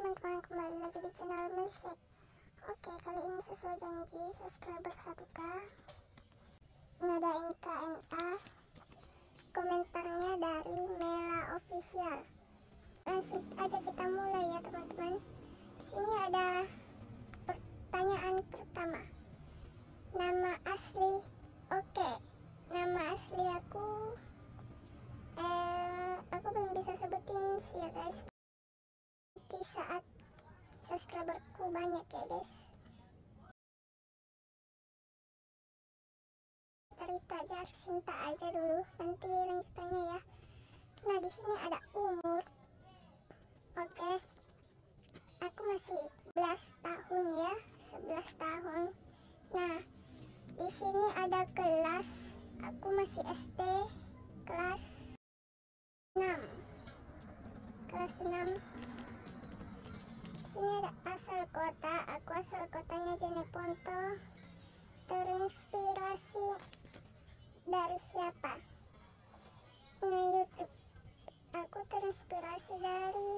teman-teman kembali lagi di channel Milkshake. Oke kali ini sesuai janji subscriber 1k Ngadain KNA Komentarnya dari Mela Official. Langsung aja kita mulai ya teman-teman. Sini ada pertanyaan pertama. Nama asli subscriberku banyak ya guys. Cerita aja cinta aja dulu. Nanti lanjutannya ya. Nah di sini ada umur. Oke. Aku masih 11 tahun ya. 11 tahun. Nah di sini ada kelas. Aku masih SD kelas 6 kelas 6 sini ada asal kota aku asal kotanya Jeneponto terinspirasi dari siapa? Nah YouTube. Aku terinspirasi dari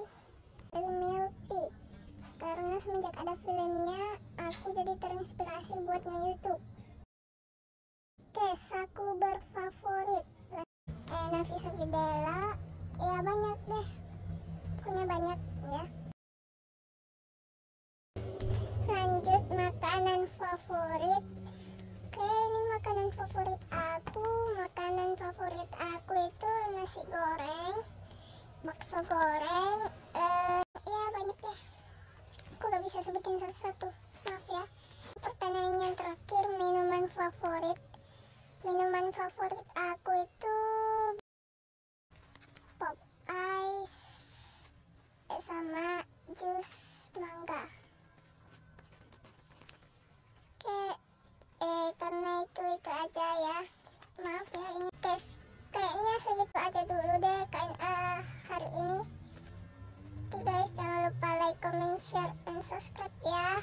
Milky. Karena semenjak ada filmnya aku jadi terinspirasi buat nge-youtube kesaku berfavorit. Eh Nafisa Fidela ya banyak deh makanan favorit? Oke ini makanan favorit aku. Makanan favorit aku itu nasi goreng bakso goreng eh, ya banyak deh aku gak bisa sebutin satu-satu maaf ya. Pertanyaan yang terakhir minuman favorit. Minuman favorit aku itu pop ice eh, sama jus mangga aja dulu deh KNA hari ini. Oke guys, jangan lupa like, comment, share, dan subscribe ya.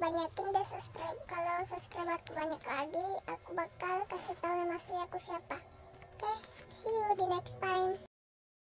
Banyakin deh subscribe. Kalau subscriber banyak lagi, aku bakal kasih tahu nama aku siapa. Oke, see you di next time.